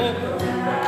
হোক